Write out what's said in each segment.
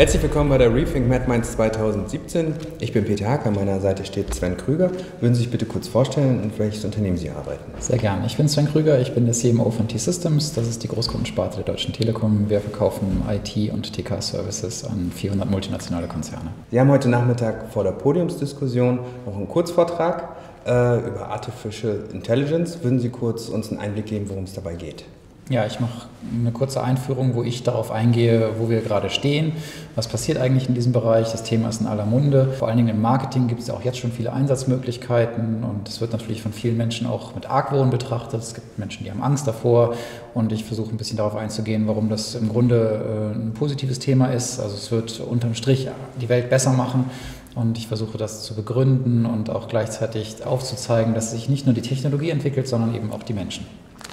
Herzlich willkommen bei der Rethink Mad Minds 2017. Ich bin Peter Hack, an meiner Seite steht Sven Krüger. Würden Sie sich bitte kurz vorstellen, in welches Unternehmen Sie arbeiten? Sehr gerne. Ich bin Sven Krüger, ich bin der CMO von T-Systems. Das ist die Großkundensparte der Deutschen Telekom. Wir verkaufen IT- und TK-Services an 400 multinationale Konzerne. Sie haben heute Nachmittag vor der Podiumsdiskussion noch einen Kurzvortrag äh, über Artificial Intelligence. Würden Sie kurz uns einen Einblick geben, worum es dabei geht? Ja, ich mache eine kurze Einführung, wo ich darauf eingehe, wo wir gerade stehen. Was passiert eigentlich in diesem Bereich? Das Thema ist in aller Munde. Vor allen Dingen im Marketing gibt es ja auch jetzt schon viele Einsatzmöglichkeiten und es wird natürlich von vielen Menschen auch mit Argwohn betrachtet. Es gibt Menschen, die haben Angst davor und ich versuche ein bisschen darauf einzugehen, warum das im Grunde äh, ein positives Thema ist. Also es wird unterm Strich die Welt besser machen. Und ich versuche das zu begründen und auch gleichzeitig aufzuzeigen, dass sich nicht nur die Technologie entwickelt, sondern eben auch die Menschen.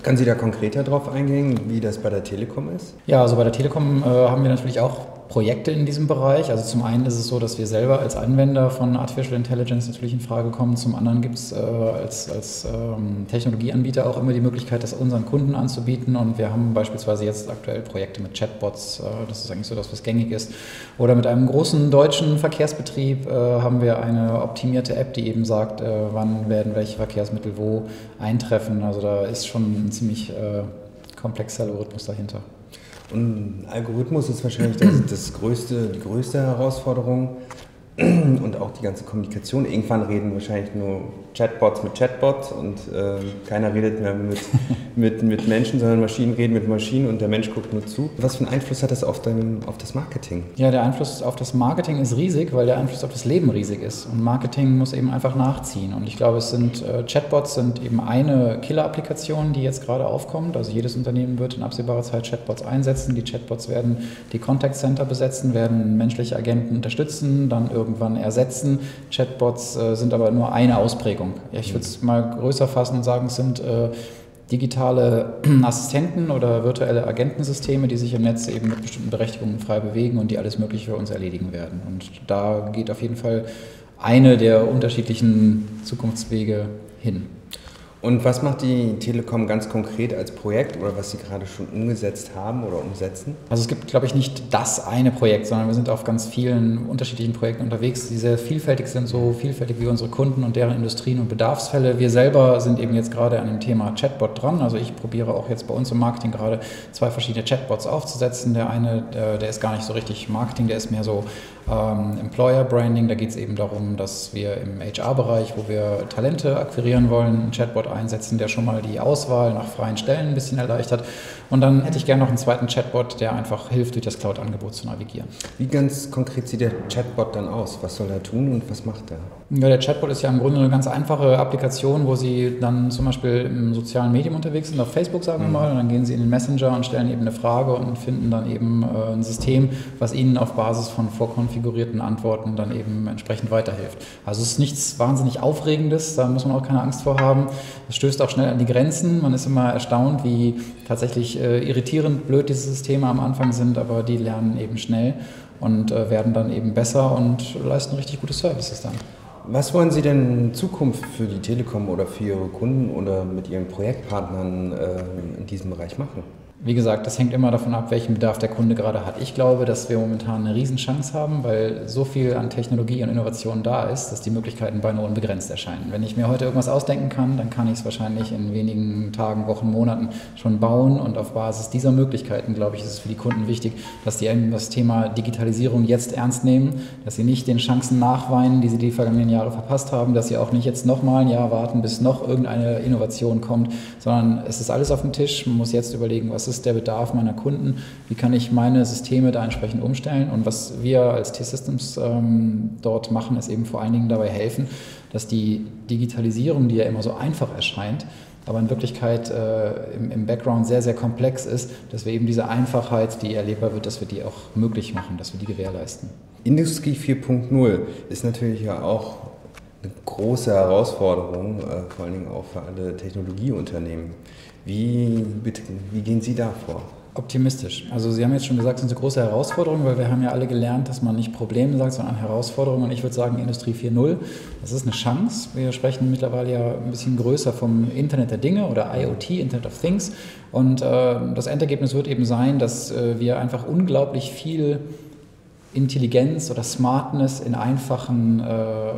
Können Sie da konkreter drauf eingehen, wie das bei der Telekom ist? Ja, also bei der Telekom äh, haben wir natürlich auch Projekte in diesem Bereich. Also zum einen ist es so, dass wir selber als Anwender von Artificial Intelligence natürlich in Frage kommen. Zum anderen gibt es äh, als, als ähm, Technologieanbieter auch immer die Möglichkeit, das unseren Kunden anzubieten. Und wir haben beispielsweise jetzt aktuell Projekte mit Chatbots. Äh, das ist eigentlich so das, was gängig ist. Oder mit einem großen deutschen Verkehrsbetrieb äh, haben wir eine optimierte App, die eben sagt, äh, wann werden welche Verkehrsmittel wo eintreffen. Also da ist schon ein ziemlich äh, komplexer Algorithmus dahinter. Und Algorithmus ist wahrscheinlich das, das größte, die größte Herausforderung und auch die ganze Kommunikation. Irgendwann reden wahrscheinlich nur Chatbots mit Chatbots und äh, keiner redet mehr mit, mit, mit Menschen, sondern Maschinen reden mit Maschinen und der Mensch guckt nur zu. Was für einen Einfluss hat das auf, dein, auf das Marketing? Ja, der Einfluss auf das Marketing ist riesig, weil der Einfluss auf das Leben riesig ist. Und Marketing muss eben einfach nachziehen. Und ich glaube, es sind äh, Chatbots sind eben eine Killer-Applikation, die jetzt gerade aufkommt. Also jedes Unternehmen wird in absehbarer Zeit Chatbots einsetzen. Die Chatbots werden die Contact Center besetzen, werden menschliche Agenten unterstützen, dann irgendwann ersetzen. Chatbots äh, sind aber nur eine Ausprägung. Ja, ich würde es mal größer fassen und sagen, es sind äh, digitale Assistenten oder virtuelle Agentensysteme, die sich im Netz eben mit bestimmten Berechtigungen frei bewegen und die alles Mögliche für uns erledigen werden. Und da geht auf jeden Fall eine der unterschiedlichen Zukunftswege hin. Und was macht die Telekom ganz konkret als Projekt oder was Sie gerade schon umgesetzt haben oder umsetzen? Also es gibt, glaube ich, nicht das eine Projekt, sondern wir sind auf ganz vielen unterschiedlichen Projekten unterwegs, die sehr vielfältig sind, so vielfältig wie unsere Kunden und deren Industrien und Bedarfsfälle. Wir selber sind eben jetzt gerade an dem Thema Chatbot dran. Also ich probiere auch jetzt bei uns im Marketing gerade zwei verschiedene Chatbots aufzusetzen. Der eine, der, der ist gar nicht so richtig Marketing, der ist mehr so ähm, Employer Branding. Da geht es eben darum, dass wir im HR-Bereich, wo wir Talente akquirieren wollen, einen Chatbot einsetzen, der schon mal die Auswahl nach freien Stellen ein bisschen erleichtert. Und dann hätte ich gerne noch einen zweiten Chatbot, der einfach hilft, durch das Cloud-Angebot zu navigieren. Wie ganz konkret sieht der Chatbot dann aus? Was soll er tun und was macht er? Ja, der Chatbot ist ja im Grunde eine ganz einfache Applikation, wo Sie dann zum Beispiel im sozialen Medium unterwegs sind, auf Facebook sagen wir mhm. mal, und dann gehen Sie in den Messenger und stellen eben eine Frage und finden dann eben äh, ein System, was Ihnen auf Basis von vorkonfigurierten Antworten dann eben entsprechend weiterhilft. Also es ist nichts wahnsinnig Aufregendes, da muss man auch keine Angst vor haben. Es stößt auch schnell an die Grenzen. Man ist immer erstaunt, wie tatsächlich äh, irritierend blöd diese Systeme am Anfang sind, aber die lernen eben schnell und äh, werden dann eben besser und leisten richtig gute Services dann. Was wollen Sie denn in Zukunft für die Telekom oder für Ihre Kunden oder mit Ihren Projektpartnern äh, in diesem Bereich machen? Wie gesagt, das hängt immer davon ab, welchen Bedarf der Kunde gerade hat. Ich glaube, dass wir momentan eine Riesenchance haben, weil so viel an Technologie und Innovation da ist, dass die Möglichkeiten beinahe unbegrenzt erscheinen. Wenn ich mir heute irgendwas ausdenken kann, dann kann ich es wahrscheinlich in wenigen Tagen, Wochen, Monaten schon bauen. Und auf Basis dieser Möglichkeiten, glaube ich, ist es für die Kunden wichtig, dass die das Thema Digitalisierung jetzt ernst nehmen, dass sie nicht den Chancen nachweinen, die sie die vergangenen Jahre verpasst haben, dass sie auch nicht jetzt nochmal ein Jahr warten, bis noch irgendeine Innovation kommt, sondern es ist alles auf dem Tisch. Man muss jetzt überlegen, was ist der Bedarf meiner Kunden, wie kann ich meine Systeme da entsprechend umstellen. Und was wir als T-Systems ähm, dort machen, ist eben vor allen Dingen dabei helfen, dass die Digitalisierung, die ja immer so einfach erscheint, aber in Wirklichkeit äh, im, im, Background sehr, sehr komplex ist, dass wir eben diese Einfachheit, die erlebbar wird, dass wir die auch möglich machen, dass wir die gewährleisten. Industrie 4.0 ist natürlich ja auch eine große Herausforderung, äh, vor allen Dingen auch für alle Technologieunternehmen. Wie, bitte, wie gehen Sie da vor? Optimistisch. Also Sie haben jetzt schon gesagt, es ist eine große Herausforderung, weil wir haben ja alle gelernt, dass man nicht Probleme sagt, sondern Herausforderungen. Und ich würde sagen, Industrie 4.0, das ist eine Chance. Wir sprechen mittlerweile ja ein bisschen größer vom Internet der Dinge oder IoT, Internet of Things. Und äh, das Endergebnis wird eben sein, dass äh, wir einfach unglaublich viel Intelligenz oder Smartness in einfachen äh,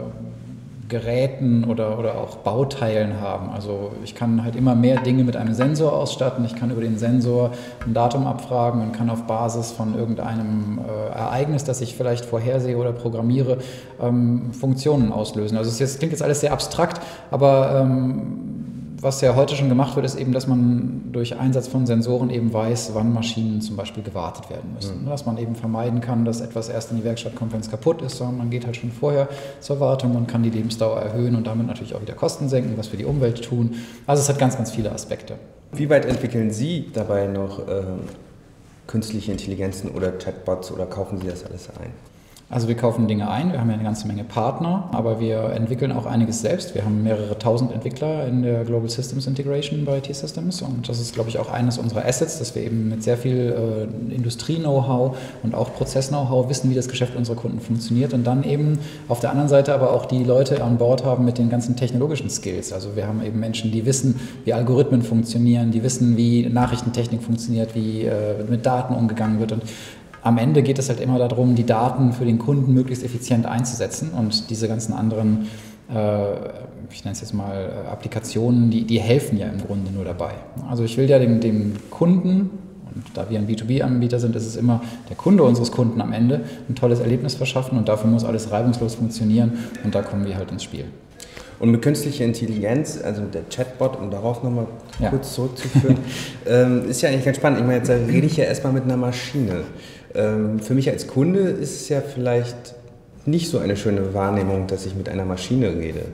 Geräten oder, oder auch Bauteilen haben. Also ich kann halt immer mehr Dinge mit einem Sensor ausstatten. Ich kann über den Sensor ein Datum abfragen und kann auf Basis von irgendeinem äh, Ereignis, das ich vielleicht vorhersehe oder programmiere, ähm, Funktionen auslösen. Also es klingt jetzt alles sehr abstrakt, aber ähm, was ja heute schon gemacht wird, ist eben, dass man durch Einsatz von Sensoren eben weiß, wann Maschinen zum Beispiel gewartet werden müssen. Mhm. Dass man eben vermeiden kann, dass etwas erst in die Werkstatt kommt, wenn es kaputt ist, sondern man geht halt schon vorher zur Wartung und kann die Lebensdauer erhöhen und damit natürlich auch wieder Kosten senken, was für die Umwelt tun. Also es hat ganz, ganz viele Aspekte. Wie weit entwickeln Sie dabei noch äh, künstliche Intelligenzen oder Chatbots oder kaufen Sie das alles ein? Also wir kaufen Dinge ein, wir haben ja eine ganze Menge Partner, aber wir entwickeln auch einiges selbst. Wir haben mehrere tausend Entwickler in der Global Systems Integration bei T-Systems und das ist, glaube ich, auch eines unserer Assets, dass wir eben mit sehr viel äh, Industrie-Know-how und auch Prozess-Know-how wissen, wie das Geschäft unserer Kunden funktioniert und dann eben auf der anderen Seite aber auch die Leute an Bord haben mit den ganzen technologischen Skills. Also wir haben eben Menschen, die wissen, wie Algorithmen funktionieren, die wissen, wie Nachrichtentechnik funktioniert, wie äh, mit Daten umgegangen wird und am Ende geht es halt immer darum, die Daten für den Kunden möglichst effizient einzusetzen und diese ganzen anderen, äh, ich nenne es jetzt mal äh, Applikationen, die, die helfen ja im Grunde nur dabei. Also ich will ja dem, dem Kunden, und da wir ein B2B-Anbieter sind, ist es immer der Kunde unseres Kunden am Ende ein tolles Erlebnis verschaffen und dafür muss alles reibungslos funktionieren und da kommen wir halt ins Spiel. Und mit künstlicher Intelligenz, also der Chatbot, um darauf nochmal ja. kurz zurückzuführen, ähm, ist ja eigentlich ganz spannend. Ich meine, jetzt rede ich ja erstmal mit einer Maschine. Ähm, für mich als Kunde ist es ja vielleicht nicht so eine schöne Wahrnehmung, dass ich mit einer Maschine rede.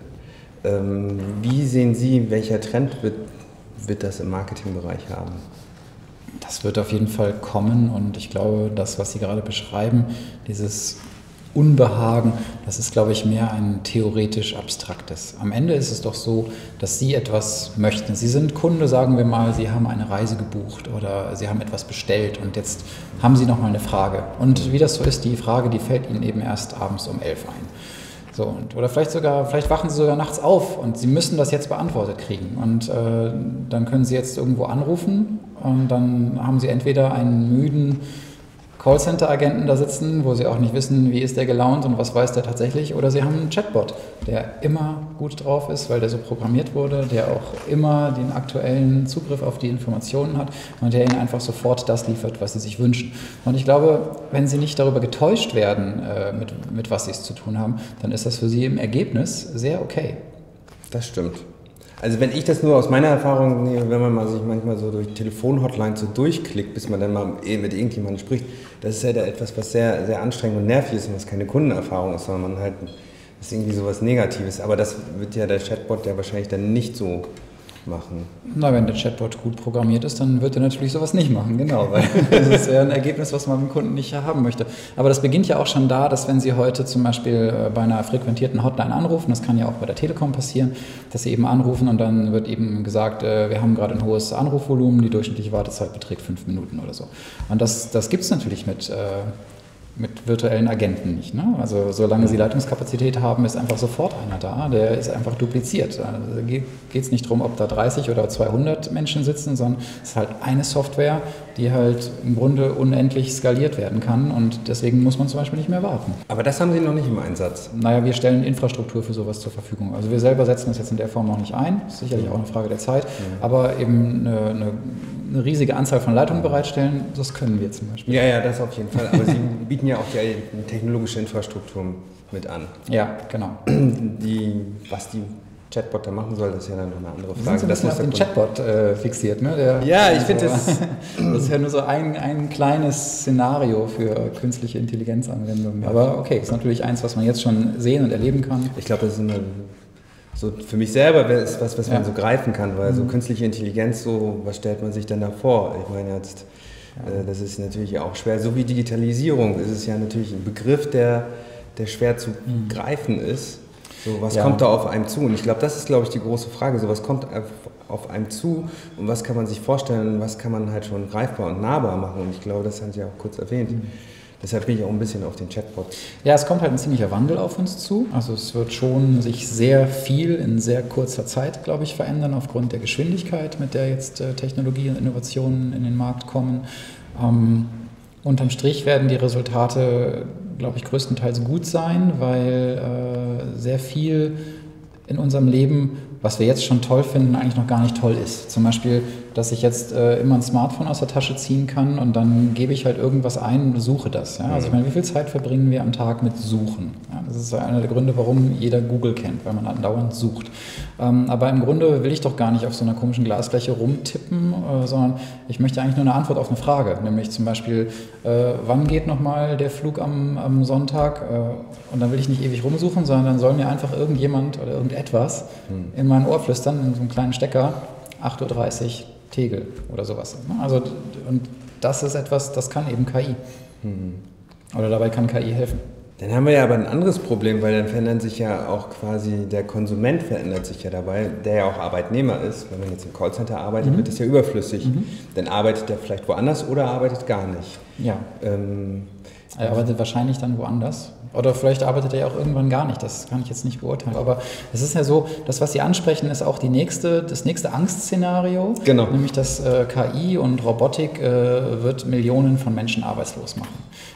Ähm, wie sehen Sie, welcher Trend wird, wird das im Marketingbereich haben? Das wird auf jeden Fall kommen und ich glaube, das, was Sie gerade beschreiben, dieses Unbehagen, das ist, glaube ich, mehr ein theoretisch abstraktes. Am Ende ist es doch so, dass Sie etwas möchten. Sie sind Kunde, sagen wir mal, Sie haben eine Reise gebucht oder Sie haben etwas bestellt und jetzt haben Sie noch mal eine Frage. Und wie das so ist, die Frage, die fällt Ihnen eben erst abends um elf ein. So, und, oder vielleicht sogar, vielleicht wachen Sie sogar nachts auf und Sie müssen das jetzt beantwortet kriegen. Und äh, dann können Sie jetzt irgendwo anrufen und dann haben Sie entweder einen müden Callcenter-Agenten da sitzen, wo sie auch nicht wissen, wie ist der gelaunt und was weiß der tatsächlich. Oder sie haben einen Chatbot, der immer gut drauf ist, weil der so programmiert wurde, der auch immer den aktuellen Zugriff auf die Informationen hat und der ihnen einfach sofort das liefert, was sie sich wünschen. Und ich glaube, wenn sie nicht darüber getäuscht werden, äh, mit, mit was sie es zu tun haben, dann ist das für sie im Ergebnis sehr okay. Das stimmt. Also wenn ich das nur aus meiner Erfahrung nehme, wenn man mal sich manchmal so durch Telefonhotline so durchklickt, bis man dann mal mit irgendjemandem spricht, das ist ja halt etwas, was sehr, sehr anstrengend und nervig ist und was keine Kundenerfahrung ist, sondern man halt, das ist irgendwie sowas Negatives. Aber das wird ja der Chatbot ja wahrscheinlich dann nicht so machen. Na, wenn der Chatbot gut programmiert ist, dann wird er natürlich sowas nicht machen, genau, weil das wäre ein Ergebnis, was man beim Kunden nicht haben möchte. Aber das beginnt ja auch schon da, dass wenn Sie heute zum Beispiel äh, bei einer frequentierten Hotline anrufen, das kann ja auch bei der Telekom passieren, dass Sie eben anrufen und dann wird eben gesagt, äh, wir haben gerade ein hohes Anrufvolumen, die durchschnittliche Wartezeit beträgt fünf Minuten oder so. Und das, das gibt es natürlich mit äh, mit virtuellen Agenten nicht. Ne? Also solange sie Leitungskapazität haben, ist einfach sofort einer da, der ist einfach dupliziert. Also geht es nicht darum, ob da 30 oder 200 Menschen sitzen, sondern es ist halt eine Software, die halt im Grunde unendlich skaliert werden kann und deswegen muss man zum Beispiel nicht mehr warten. Aber das haben Sie noch nicht im Einsatz? Naja, wir stellen Infrastruktur für sowas zur Verfügung. Also wir selber setzen das jetzt in der Form noch nicht ein, ist sicherlich auch eine Frage der Zeit, mhm. aber eben eine, eine eine riesige Anzahl von Leitungen bereitstellen, das können wir zum Beispiel. Ja, ja, das auf jeden Fall. Aber Sie bieten ja auch die technologische Infrastruktur mit an. Ja, genau. Die, was die Chatbot da machen soll, das ist ja dann noch eine andere Frage. Sind so ein bisschen auf den Chatbot äh, fixiert, ne? Der, ja, ich finde das... das ist ja nur so ein, ein kleines Szenario für künstliche Intelligenzanwendungen. Aber okay, ist natürlich eins, was man jetzt schon sehen und erleben kann. Ich glaube, das ist eine so für mich selber ist was, was man so greifen kann, weil mhm. so künstliche Intelligenz, so was stellt man sich dann da vor? Ich meine jetzt, ja. äh, das ist natürlich auch schwer. So wie Digitalisierung ist es ja natürlich ein Begriff, der, der schwer zu mhm. greifen ist. So, was ja. kommt da auf einem zu? Und ich glaube, das ist, glaube ich, die große Frage. So, was kommt auf einem zu und was kann man sich vorstellen, was kann man halt schon greifbar und nahbar machen? Und ich glaube, das haben Sie auch kurz erwähnt. Mhm. Deshalb bin ich auch ein bisschen auf den Chatbot. Ja, es kommt halt ein ziemlicher Wandel auf uns zu. Also es wird schon sich sehr viel in sehr kurzer Zeit, glaube ich, verändern aufgrund der Geschwindigkeit, mit der jetzt äh, Technologie und Innovationen in den Markt kommen. Ähm, Unterm Strich werden die Resultate, glaube ich, größtenteils gut sein, weil äh, sehr viel in unserem Leben, was wir jetzt schon toll finden, eigentlich noch gar nicht toll ist. Zum Beispiel dass ich jetzt äh, immer ein Smartphone aus der Tasche ziehen kann und dann gebe ich halt irgendwas ein und suche das. Ja? Also ich meine, wie viel Zeit verbringen wir am Tag mit Suchen? Ja? Das ist einer der Gründe, warum jeder Google kennt, weil man andauernd sucht. Ähm, aber im Grunde will ich doch gar nicht auf so einer komischen Glasfläche rumtippen, äh, sondern ich möchte eigentlich nur eine Antwort auf eine Frage, nämlich zum Beispiel, äh, wann geht nochmal der Flug am, am Sonntag? Äh, und dann will ich nicht ewig rumsuchen, sondern dann soll mir einfach irgendjemand oder irgendetwas hm. in mein Ohr flüstern, in so einem kleinen Stecker, 8.30 Uhr, Tegel oder sowas. Also, und das ist etwas, das kann eben KI. Mhm. Oder dabei kann KI helfen. Dann haben wir ja aber ein anderes Problem, weil dann verändert sich ja auch quasi, der Konsument verändert sich ja dabei, der ja auch Arbeitnehmer ist. Wenn man jetzt im Callcenter arbeitet, mhm. wird das ja überflüssig. Mhm. Dann arbeitet er vielleicht woanders oder arbeitet gar nicht. Ja. Ähm, er arbeitet wahrscheinlich dann woanders. Oder vielleicht arbeitet er ja auch irgendwann gar nicht, das kann ich jetzt nicht beurteilen. Aber es ist ja so, das, was Sie ansprechen, ist auch die nächste, das nächste Angstszenario. Genau. Nämlich, dass äh, KI und Robotik äh, wird Millionen von Menschen arbeitslos machen.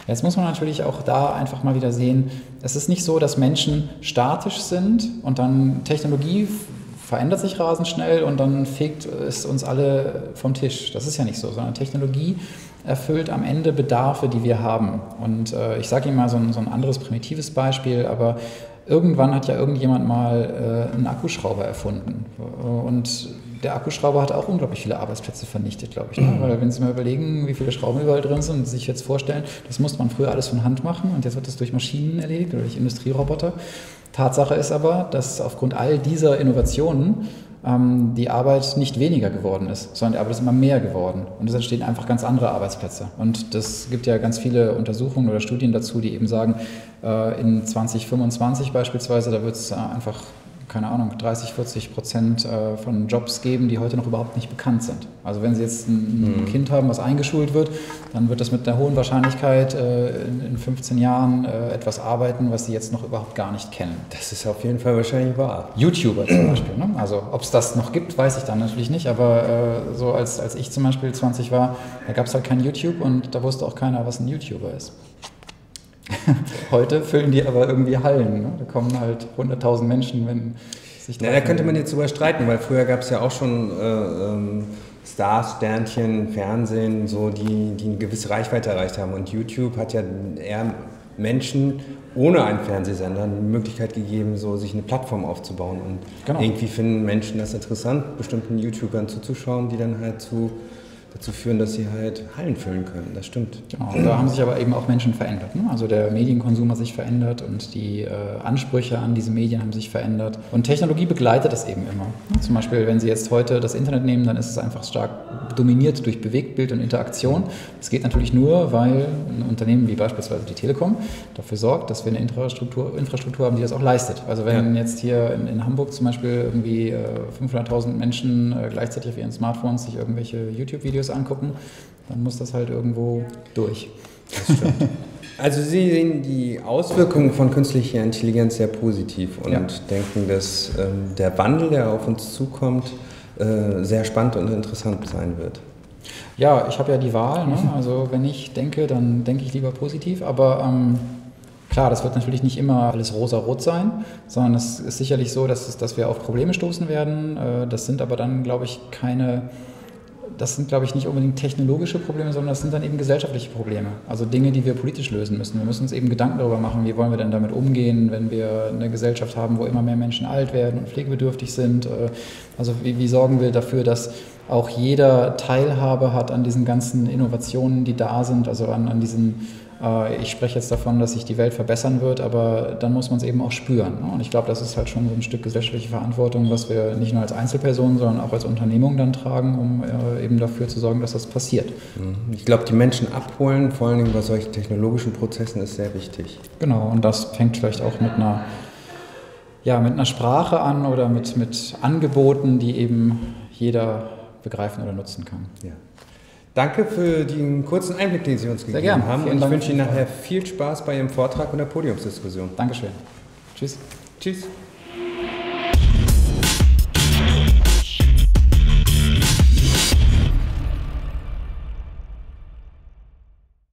Jetzt muss man natürlich auch da einfach mal wieder sehen, es ist nicht so, dass Menschen statisch sind und dann Technologie verändert sich rasend schnell und dann fegt es uns alle vom Tisch. Das ist ja nicht so, sondern Technologie erfüllt am Ende Bedarfe, die wir haben. Und äh, ich sage Ihnen mal so ein, so ein, anderes primitives Beispiel, aber irgendwann hat ja irgendjemand mal äh, einen Akkuschrauber erfunden. Und der Akkuschrauber hat auch unglaublich viele Arbeitsplätze vernichtet, glaube ich. Ne? Weil wenn Sie mal überlegen, wie viele Schrauben überall drin sind und sich jetzt vorstellen, das musste man früher alles von Hand machen und jetzt wird das durch Maschinen erledigt oder durch Industrieroboter. Tatsache ist aber, dass aufgrund all dieser Innovationen ähm, die Arbeit nicht weniger geworden ist, sondern die Arbeit ist immer mehr geworden. Und es entstehen einfach ganz andere Arbeitsplätze. Und das gibt ja ganz viele Untersuchungen oder Studien dazu, die eben sagen, äh, in 2025 beispielsweise, da wird es äh, einfach keine Ahnung, 30, 40 Prozent äh, von Jobs geben, die heute noch überhaupt nicht bekannt sind. Also wenn Sie jetzt ein, mhm. Kind haben, was eingeschult wird, dann wird das mit einer hohen Wahrscheinlichkeit äh, in 15 Jahren äh, etwas arbeiten, was Sie jetzt noch überhaupt gar nicht kennen. Das ist auf jeden Fall wahrscheinlich wahr. YouTuber zum Beispiel. Ne? Also ob es das noch gibt, weiß ich dann natürlich nicht, aber so als, als ich zum Beispiel 20 war, da gab es halt kein YouTube und da wusste auch keiner, was ein YouTuber ist. Heute füllen die aber irgendwie Hallen. Ne? Da kommen halt 100.000 Menschen, wenn sich da. da könnte man jetzt drüber streiten, weil früher gab es ja auch schon äh, ähm, Stars, Sternchen, Fernsehen, so, die, die eine gewisse Reichweite erreicht haben. Und YouTube hat ja eher Menschen ohne einen Fernsehsender die Möglichkeit gegeben, so sich eine Plattform aufzubauen. Und genau. irgendwie finden Menschen das interessant, bestimmten YouTubern zuzuschauen, die dann halt zu dazu führen, dass sie halt Hallen füllen können. Das stimmt. Genau. da haben sich aber eben auch Menschen verändert. Ne? Also der Medienkonsum hat sich verändert und die äh, Ansprüche an diese Medien haben sich verändert. Und Technologie begleitet das eben immer. Zum Beispiel, wenn Sie jetzt heute das Internet nehmen, dann ist es einfach stark dominiert durch Bewegtbild und Interaktion. Das geht natürlich nur, weil ein Unternehmen wie beispielsweise die Telekom dafür sorgt, dass wir eine Infrastruktur, Infrastruktur haben, die das auch leistet. Also wenn ja. jetzt hier in, in, Hamburg zum Beispiel irgendwie äh, 500.000 Menschen äh, gleichzeitig auf ihren Smartphones sich irgendwelche YouTube-Videos Videos angucken, dann muss das halt irgendwo durch. Das stimmt. Also Sie sehen die Auswirkungen von künstlicher Intelligenz sehr positiv und ja. denken, dass ähm, der Wandel, der auf uns zukommt, äh, sehr spannend und interessant sein wird. Ja, ich habe ja die Wahl. Ne? Also wenn ich denke, dann denke ich lieber positiv. Aber ähm, klar, das wird natürlich nicht immer alles rosa-rot sein, sondern es ist sicherlich so, dass, dass wir auf Probleme stoßen werden. Äh, das sind aber dann, glaube ich, keine das sind, glaube ich, nicht unbedingt technologische Probleme, sondern das sind dann eben gesellschaftliche Probleme. Also Dinge, die wir politisch lösen müssen. Wir müssen uns eben Gedanken darüber machen, wie wollen wir denn damit umgehen, wenn wir eine Gesellschaft haben, wo immer mehr Menschen alt werden und pflegebedürftig sind. Äh, also wie, wie sorgen wir dafür, dass auch jeder Teilhabe hat an diesen ganzen Innovationen, die da sind, also an, an diesen ich spreche jetzt davon, dass sich die Welt verbessern wird, aber dann muss man es eben auch spüren. Ne? Und ich glaube, das ist halt schon so ein Stück gesellschaftliche Verantwortung, was wir nicht nur als Einzelpersonen, sondern auch als Unternehmung dann tragen, um äh, eben dafür zu sorgen, dass das passiert. Mhm. Ich glaube, die Menschen abholen, vor allen Dingen bei solchen technologischen Prozessen, ist sehr wichtig. Genau, und das fängt vielleicht auch mit einer, ja, mit einer Sprache an oder mit, mit Angeboten, die eben jeder begreifen oder nutzen kann. Ja. Danke für den kurzen Einblick, den Sie uns gegeben Sehr haben. Vielen und ich wünsche Ihnen nachher viel Spaß bei Ihrem Vortrag und der Podiumsdiskussion. Dankeschön. Tschüss. Tschüss.